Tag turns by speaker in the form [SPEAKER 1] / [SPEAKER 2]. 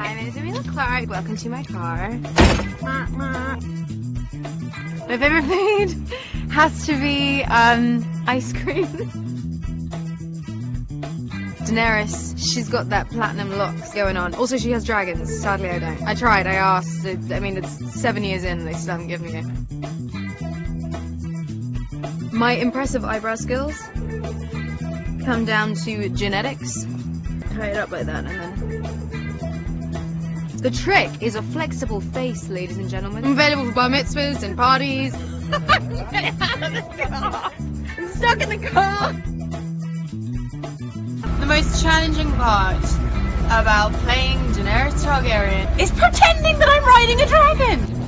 [SPEAKER 1] Hi, my name is Emilia Clarke. Welcome to my car. My favorite food has to be um, ice cream. Daenerys, she's got that platinum locks going on. Also, she has dragons. Sadly, I don't. I tried. I asked. I mean, it's seven years in, they still haven't given me it. My impressive eyebrow skills come down to genetics. Tie it up like that, and then. The trick is a flexible face, ladies and gentlemen. I'm available for bar mitzvahs and parties. Get out of the car! I'm stuck in the car! The most challenging part about playing Daenerys Targaryen is pretending that I'm riding a dragon!